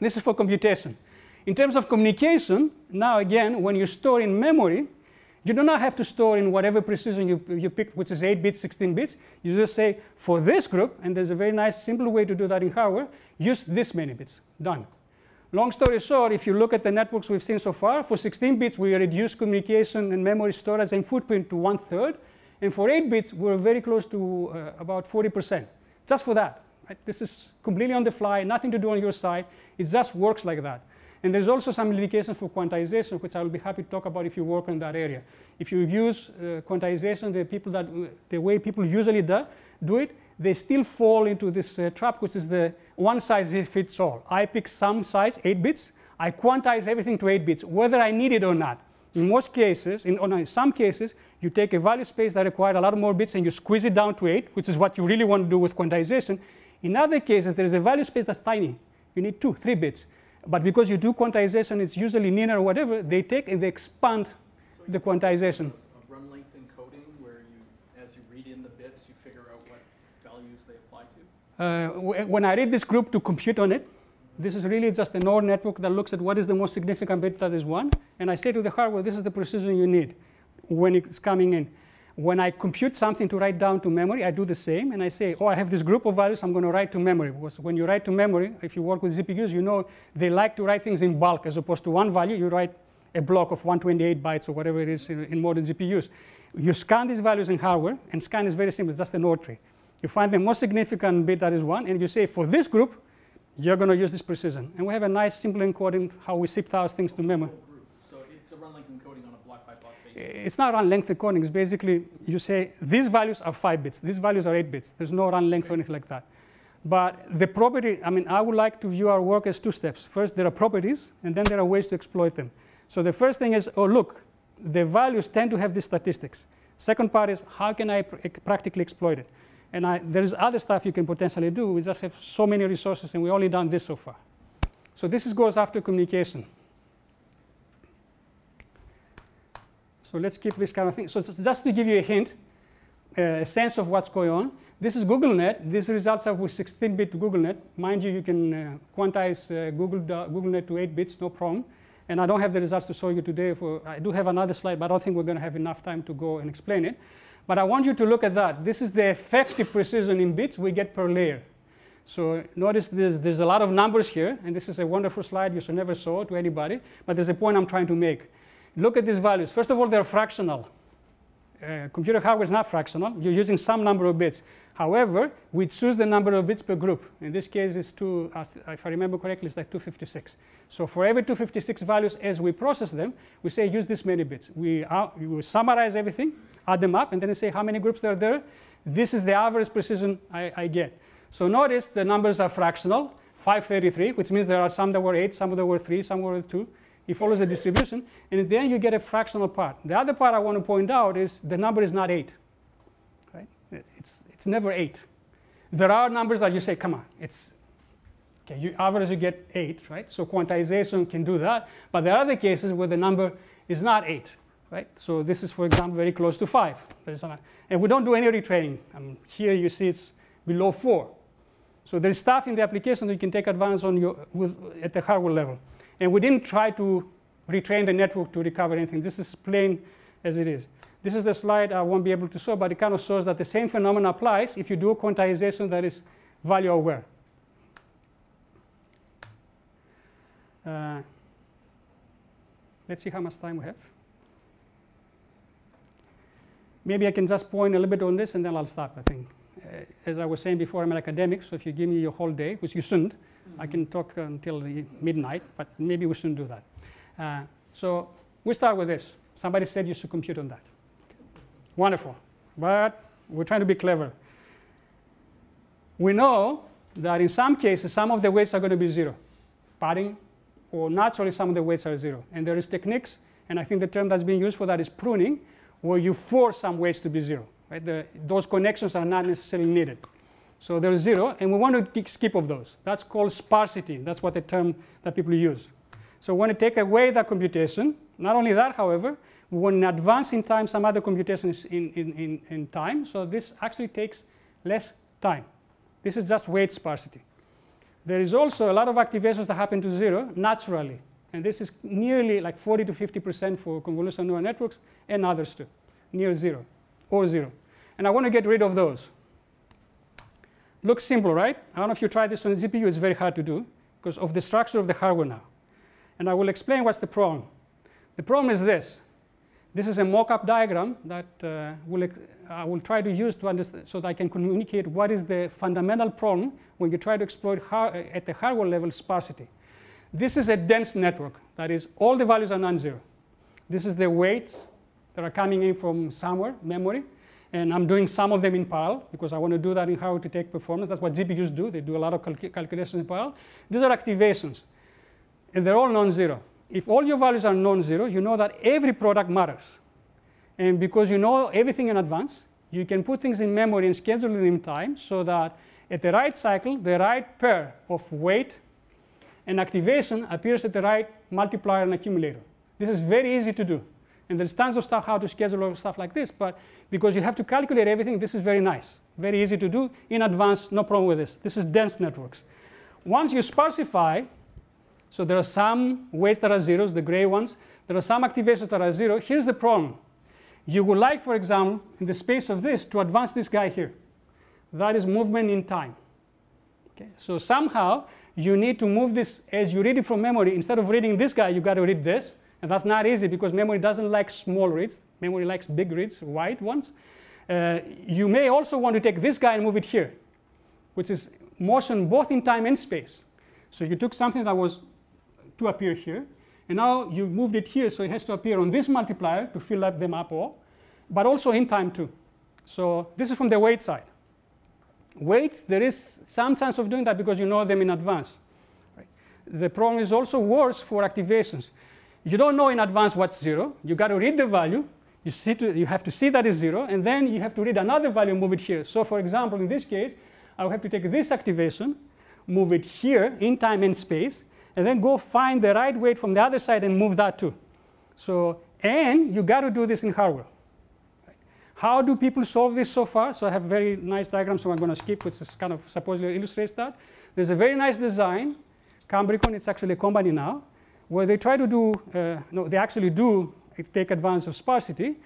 This is for computation. In terms of communication, now again, when you store in memory, you do not have to store in whatever precision you, you picked, which is 8 bits, 16 bits. You just say, for this group, and there's a very nice, simple way to do that in hardware, use this many bits. Done. Long story short, if you look at the networks we've seen so far, for 16 bits, we reduce communication and memory storage and footprint to one third. And for 8 bits, we're very close to uh, about 40%, just for that. Right? This is completely on the fly, nothing to do on your side. It just works like that. And there's also some indications for quantization, which I will be happy to talk about if you work in that area. If you use uh, quantization, the, people that, the way people usually do, do it, they still fall into this uh, trap, which is the one size fits all. I pick some size, 8 bits. I quantize everything to 8 bits, whether I need it or not. In most cases, in, in some cases, you take a value space that requires a lot more bits and you squeeze it down to 8, which is what you really want to do with quantization. In other cases, there is a value space that's tiny. You need 2, 3 bits. But because you do quantization, it's usually linear or whatever, they take and they expand so the quantization. A run length encoding where you, as you read in the bits, you figure out what values they apply to? Uh, when I read this group to compute on it, this is really just a NOR network that looks at what is the most significant bit that is one. And I say to the hardware, this is the precision you need when it's coming in. When I compute something to write down to memory, I do the same, and I say, oh, I have this group of values I'm going to write to memory. Because when you write to memory, if you work with GPUs, you know they like to write things in bulk as opposed to one value. You write a block of 128 bytes or whatever it is in, in modern GPUs. You scan these values in hardware, and scan is very simple, it's just an NOR tree. You find the most significant bit that is one, and you say, for this group, you're going to use this precision. And we have a nice simple encoding how we ship out things to memory. It's not run length encoding. It's basically you say these values are 5 bits, these values are 8 bits. There's no run length or anything like that. But the property, I mean, I would like to view our work as two steps. First, there are properties, and then there are ways to exploit them. So the first thing is, oh, look, the values tend to have these statistics. Second part is, how can I pr practically exploit it? And I, there is other stuff you can potentially do. We just have so many resources, and we've only done this so far. So this is, goes after communication. So let's keep this kind of thing. So just to give you a hint, uh, a sense of what's going on, This is GoogLeNet. These results are with 16-bit GoogLeNet. Mind you, you can uh, quantize uh, Google, GoogLeNet to 8 bits, no problem. And I don't have the results to show you today. For, I do have another slide, but I don't think we're going to have enough time to go and explain it. But I want you to look at that. This is the effective precision in bits we get per layer. So notice there's, there's a lot of numbers here, and this is a wonderful slide you should never show to anybody, but there's a point I'm trying to make. Look at these values. First of all, they're fractional. Uh, computer hardware is not fractional. You're using some number of bits. However, we choose the number of bits per group. In this case, it's two, uh, if I remember correctly, it's like 256. So for every 256 values as we process them, we say use this many bits. We, uh, we summarize everything, add them up, and then say how many groups are there. This is the average precision I, I get. So notice the numbers are fractional, 533, which means there are some that were 8, some that were 3, some were 2. It follows the distribution, and at the end you get a fractional part. The other part I want to point out is the number is not 8. Right? It's, it's never 8. There are numbers that you say, come on, it's okay, you average you get 8, right? So quantization can do that, but there are other cases where the number is not 8. Right? So this is, for example, very close to 5. And we don't do any retraining. Um, here you see it's below 4. So there's stuff in the application that you can take advantage on your, with, at the hardware level. And we didn't try to retrain the network to recover anything. This is plain as it is. This is the slide I won't be able to show, but it kind of shows that the same phenomenon applies if you do a quantization that is value aware. Uh, let's see how much time we have. Maybe I can just point a little bit on this and then I'll stop, I think. Uh, as I was saying before, I'm an academic, so if you give me your whole day, which you shouldn't, -hmm. I can talk until midnight, but maybe we shouldn't do that. Uh, so we start with this. Somebody said you should compute on that. Wonderful. But we're trying to be clever. We know that in some cases, some of the weights are going to be zero. Padding, or naturally, some of the weights are zero. And there is techniques, and I think the term that's being used for that is pruning, where you force some weights to be zero. Right? The, those connections are not necessarily needed. So there's zero, and we want to skip of those. That's called sparsity. That's what the term that people use. So we want to take away that computation. Not only that, however, we want to advance in time some other computations in, in, in, in time. So this actually takes less time. This is just weight sparsity. There is also a lot of activations that happen to zero naturally. And this is nearly like 40 to 50% for convolutional neural networks and others too, near zero or 0. And I want to get rid of those. Looks simple, right? I don't know if you tried this on a GPU. It's very hard to do because of the structure of the hardware now. And I will explain what's the problem. The problem is this. This is a mock-up diagram that uh, will, I will try to use to understand so that I can communicate what is the fundamental problem when you try to exploit at the hardware level sparsity. This is a dense network. That is, all the values are non-zero. This is the weight that are coming in from somewhere, memory. And I'm doing some of them in parallel because I want to do that in how to take performance. That's what GPUs do. They do a lot of calc calculations in parallel. These are activations. And they're all non-zero. If all your values are non-zero, you know that every product matters. And because you know everything in advance, you can put things in memory and schedule them in time so that at the right cycle, the right pair of weight and activation appears at the right multiplier and accumulator. This is very easy to do. And there's tons of stuff how to schedule stuff like this, but because you have to calculate everything, this is very nice. Very easy to do in advance, no problem with this. This is dense networks. Once you sparsify, so there are some weights that are zeros, the gray ones. There are some activations that are zero. Here's the problem. You would like, for example, in the space of this, to advance this guy here. That is movement in time. Okay? So somehow, you need to move this as you read it from memory. Instead of reading this guy, you got to read this. And that's not easy because memory doesn't like small reads. Memory likes big reads, wide ones. Uh, you may also want to take this guy and move it here, which is motion both in time and space. So you took something that was to appear here, and now you moved it here, so it has to appear on this multiplier to fill up them up all, but also in time too. So this is from the weight side. Weight, there is some chance of doing that because you know them in advance. Right? The problem is also worse for activations. You don't know in advance what's zero. You got to read the value. You, see to, you have to see that is zero, and then you have to read another value and move it here. So for example, in this case, I will have to take this activation, move it here in time and space, and then go find the right weight from the other side and move that too. So, and you got to do this in hardware. How do people solve this so far? So I have very nice diagram, so I'm going to skip, which is kind of supposedly illustrates that. There's a very nice design. Cambricon, it's actually a company now, where they try to do, uh, no, they actually do take advantage of sparsity,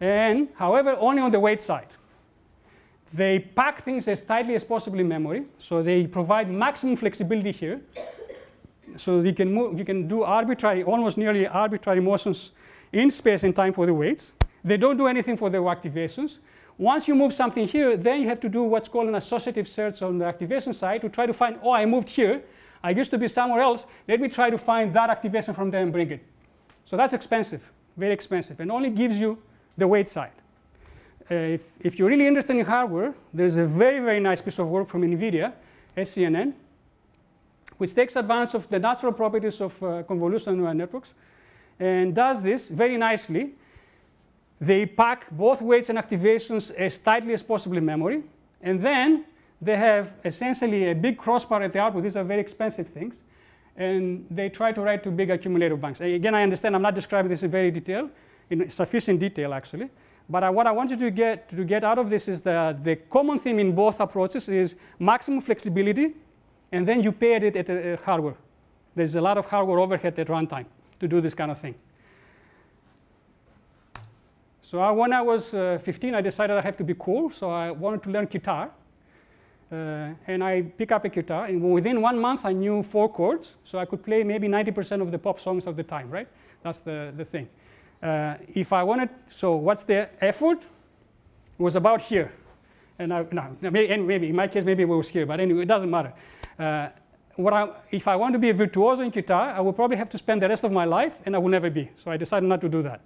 and however, only on the weight side. They pack things as tightly as possible in memory, so they provide maximum flexibility here. So you can, move, you can do arbitrary, almost nearly arbitrary motions in space and time for the weights. They don't do anything for the activations. Once you move something here, then you have to do what's called an associative search on the activation side to try to find, oh, I moved here. I used to be somewhere else. Let me try to find that activation from there and bring it. So that's expensive, very expensive, and only gives you the weight side. Uh, if, if you're really interested in hardware, there's a very, very nice piece of work from NVIDIA, SCNN, which takes advantage of the natural properties of uh, convolutional neural networks and does this very nicely. They pack both weights and activations as tightly as possible in memory, and then they have essentially a big crossbar at the output. These are very expensive things, and they try to write to big accumulator banks. Again, I understand I'm not describing this in very detail, in sufficient detail actually, but I, what I want you to get, to get out of this is that the common theme in both approaches is maximum flexibility, and then you pay it at the hardware. There's a lot of hardware overhead at runtime to do this kind of thing. So I, when I was uh, 15, I decided I have to be cool, so I wanted to learn guitar. Uh, and I pick up a guitar, and within one month, I knew four chords, so I could play maybe 90% of the pop songs of the time, right? That's the, the thing. Uh, if I wanted, so what's the effort? It was about here. And I, no, maybe, maybe, in my case, maybe it was here, but anyway, it doesn't matter. Uh, what I, if I want to be a virtuoso in guitar, I will probably have to spend the rest of my life, and I will never be. So I decided not to do that.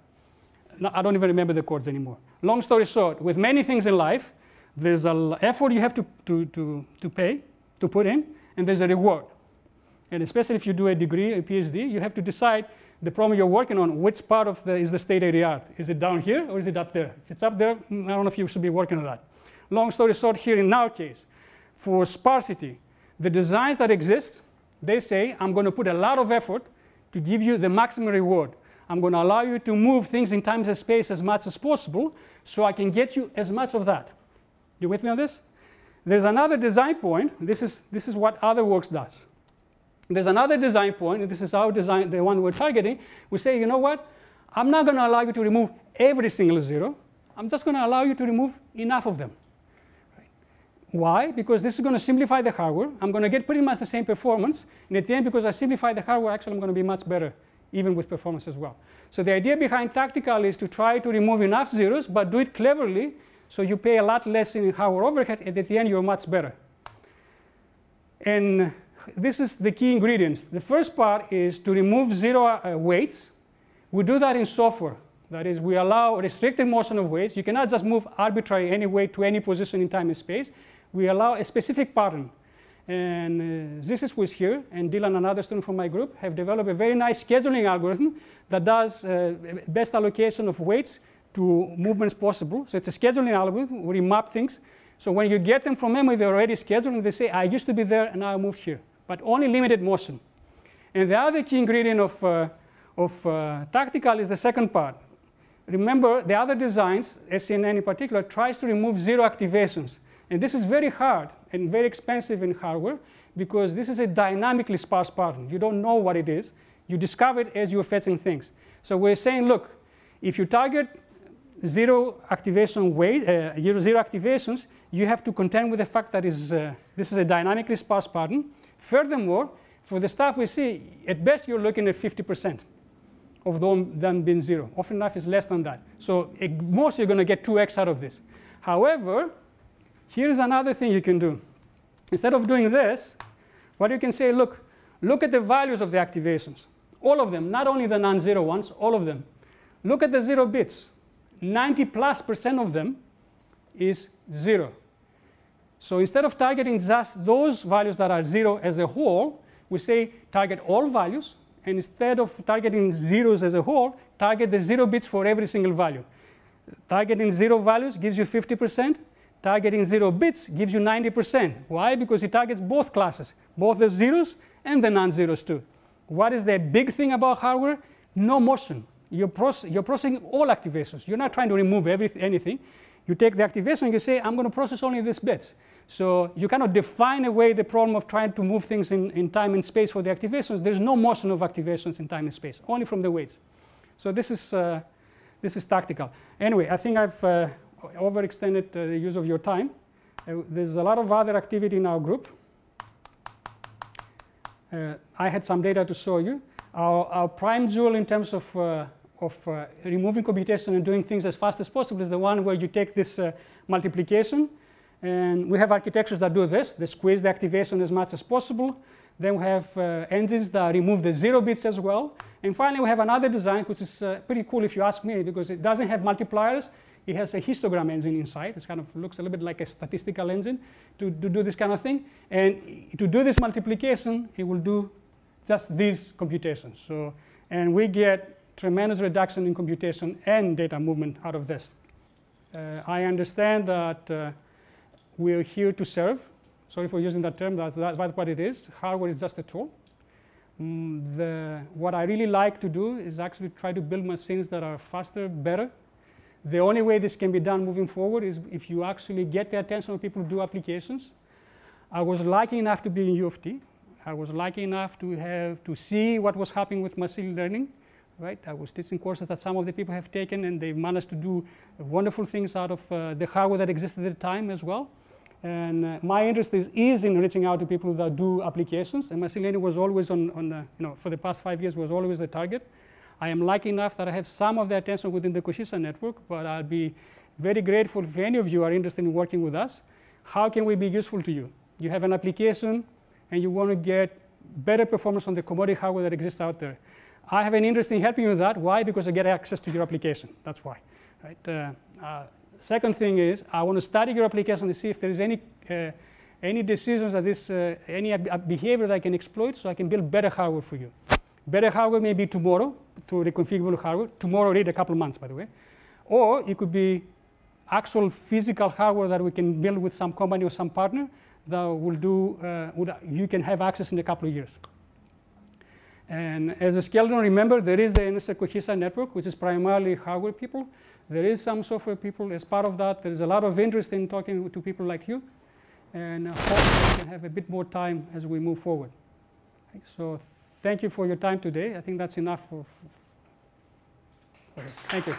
No, I don't even remember the chords anymore. Long story short, with many things in life, there's an effort you have to, to, to, to pay, to put in, and there's a reward. And especially if you do a degree, a PhD, you have to decide the problem you're working on, which part of the is the state of the art? Is it down here or is it up there? If it's up there, mm, I don't know if you should be working on that. Long story short, here in our case, for sparsity, the designs that exist, they say, I'm going to put a lot of effort to give you the maximum reward. I'm going to allow you to move things in time and space as much as possible so I can get you as much of that. You with me on this? There's another design point. This is, this is what other works does. There's another design point, and this is our design, the one we're targeting. We say, you know what? I'm not going to allow you to remove every single zero. I'm just going to allow you to remove enough of them. Why? Because this is going to simplify the hardware. I'm going to get pretty much the same performance. And at the end, because I simplify the hardware, actually I'm going to be much better, even with performance as well. So the idea behind tactical is to try to remove enough zeros, but do it cleverly, so you pay a lot less in hardware overhead, and at the end, you're much better. And this is the key ingredients. The first part is to remove zero uh, weights. We do that in software. That is, we allow restricted motion of weights. You cannot just move arbitrary any weight to any position in time and space. We allow a specific pattern. And uh, this is who's here, and Dylan, another student from my group, have developed a very nice scheduling algorithm that does uh, best allocation of weights to movements possible. So it's a scheduling algorithm where you map things. So when you get them from memory, they're already scheduled, and they say, I used to be there, and now I moved here but only limited motion. And the other key ingredient of, uh, of uh, tactical is the second part. Remember, the other designs, SCNN in particular, tries to remove zero activations. And this is very hard and very expensive in hardware because this is a dynamically sparse pattern. You don't know what it is. You discover it as you're fetching things. So we're saying, look, if you target zero activation weight, uh, zero activations, you have to contend with the fact that is, uh, this is a dynamically sparse pattern. Furthermore, for the stuff we see, at best you're looking at 50% of them being zero. Often enough, it's less than that. So most, you're going to get 2x out of this. However, here's another thing you can do. Instead of doing this, what you can say, look, look at the values of the activations. All of them, not only the non-zero ones, all of them. Look at the zero bits. 90 plus percent of them is zero. So instead of targeting just those values that are zero as a whole, we say target all values. And instead of targeting zeros as a whole, target the zero bits for every single value. Targeting zero values gives you 50%. Targeting zero bits gives you 90%. Why? Because it targets both classes, both the zeros and the non-zeros too. What is the big thing about hardware? No motion. You're, you're processing all activations. You're not trying to remove anything You take the activation, and you say, I'm going to process only these bits. So you cannot define away the problem of trying to move things in, in time and space for the activations. There's no motion of activations in time and space, only from the weights. So this is, uh, this is tactical. Anyway, I think I've uh, overextended uh, the use of your time. Uh, there's a lot of other activity in our group. Uh, I had some data to show you. Our, our prime jewel in terms of, uh, of uh, removing computation and doing things as fast as possible is the one where you take this uh, multiplication and we have architectures that do this. They squeeze the activation as much as possible. Then we have uh, engines that remove the zero bits as well. And finally, we have another design, which is uh, pretty cool if you ask me, because it doesn't have multipliers. It has a histogram engine inside. It kind of looks a little bit like a statistical engine to, to do this kind of thing. And to do this multiplication, it will do just these computations. So, and we get tremendous reduction in computation and data movement out of this. Uh, I understand that uh, we're here to serve. Sorry for using that term, that's, that's what it is. Hardware is just a tool. Mm, the, what I really like to do is actually try to build machines that are faster, better, the only way this can be done moving forward is if you actually get the attention of people who do applications. I was lucky enough to be in U of T. I was lucky enough to have to see what was happening with machine learning. Right? I was teaching courses that some of the people have taken, and they've managed to do wonderful things out of uh, the hardware that existed at the time as well. And uh, my interest is, is in reaching out to people that do applications. And learning was always on, on the, you know, for the past five years was always the target. I am lucky enough that I have some of the attention within the COHESA network, but I'll be very grateful if any of you are interested in working with us. How can we be useful to you? You have an application and you want to get better performance on the commodity hardware that exists out there. I have an interest in helping you with that. Why? Because I get access to your application. That's why. Right? Uh, uh, second thing is I want to study your application to see if there is any uh, any decisions that this uh, any behavior that I can exploit so I can build better hardware for you. Better hardware may be tomorrow through the configurable hardware. Tomorrow, read a couple of months, by the way. Or it could be actual physical hardware that we can build with some company or some partner that will do, uh, would, you can have access in a couple of years. And as a skeleton, remember, there is the NSERC COHESA network, which is primarily hardware people. There is some software people. As part of that, there is a lot of interest in talking to people like you. And uh, hopefully we can have a bit more time as we move forward. So thank you for your time today. I think that's enough for, for this. Thank you.